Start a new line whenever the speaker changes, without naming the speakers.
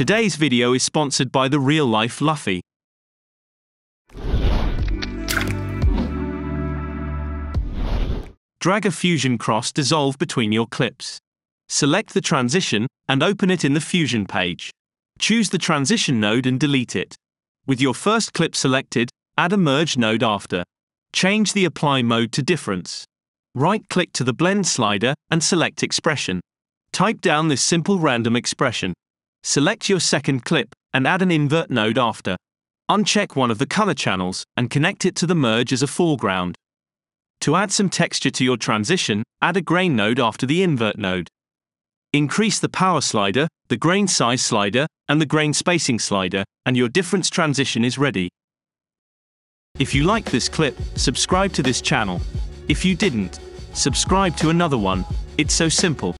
Today's video is sponsored by the Real Life Luffy. Drag a Fusion Cross dissolve between your clips. Select the transition and open it in the Fusion page. Choose the transition node and delete it. With your first clip selected, add a merge node after. Change the apply mode to difference. Right click to the blend slider and select expression. Type down this simple random expression. Select your second clip and add an invert node after. Uncheck one of the color channels and connect it to the merge as a foreground. To add some texture to your transition, add a grain node after the invert node. Increase the power slider, the grain size slider, and the grain spacing slider, and your difference transition is ready. If you like this clip, subscribe to this channel. If you didn't, subscribe to another one. It's so simple.